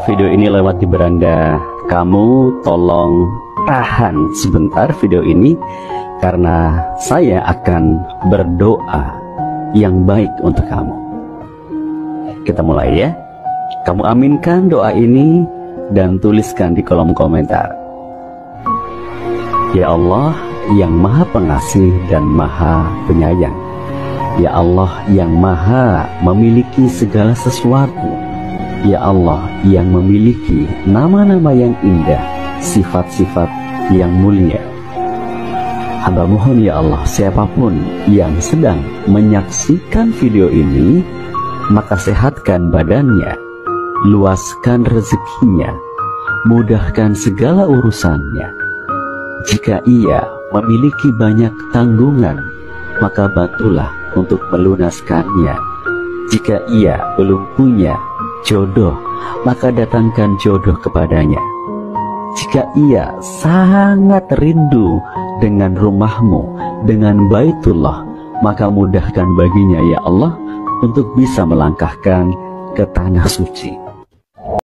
Kalau video ini lewat di beranda kamu, tolong tahan sebentar video ini karena saya akan berdoa yang baik untuk kamu. Kita mulai ya. Kamu aminkan doa ini dan tuliskan di kolom komentar. Ya Allah yang maha pengasih dan maha penyayang. Ya Allah yang maha memiliki segala sesuatu. Ya Allah yang memiliki nama-nama yang indah, sifat-sifat yang mulia. Hamba mohon ya Allah siapa pun yang sedang menyaksikan video ini, maka sehatkan badannya, luaskan rezekinya, mudahkan segala urusannya. Jika ia memiliki banyak tanggungan, maka bantulah untuk melunaskannya. Jika ia belum punya jodoh, maka datangkan jodoh kepadanya. Jika ia sangat rindu dengan rumahmu, dengan baitullah, maka mudahkan baginya ya Allah untuk bisa melangkahkan ke tanah suci.